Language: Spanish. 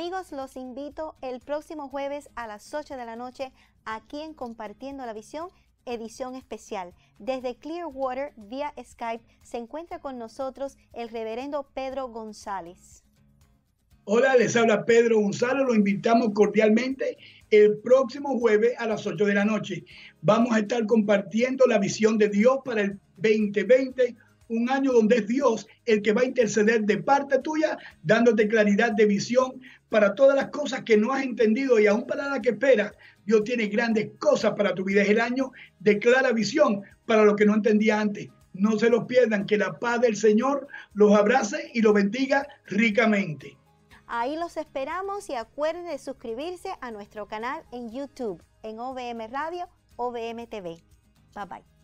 Amigos, los invito el próximo jueves a las 8 de la noche aquí en Compartiendo la Visión, edición especial. Desde Clearwater, vía Skype, se encuentra con nosotros el reverendo Pedro González. Hola, les habla Pedro González, lo invitamos cordialmente el próximo jueves a las 8 de la noche. Vamos a estar compartiendo la visión de Dios para el 2020 un año donde es Dios el que va a interceder de parte tuya, dándote claridad de visión para todas las cosas que no has entendido y aún para las que esperas. Dios tiene grandes cosas para tu vida. Es el año de clara visión para lo que no entendía antes. No se los pierdan, que la paz del Señor los abrace y los bendiga ricamente. Ahí los esperamos y acuerden de suscribirse a nuestro canal en YouTube, en OVM Radio, OVM TV. Bye bye.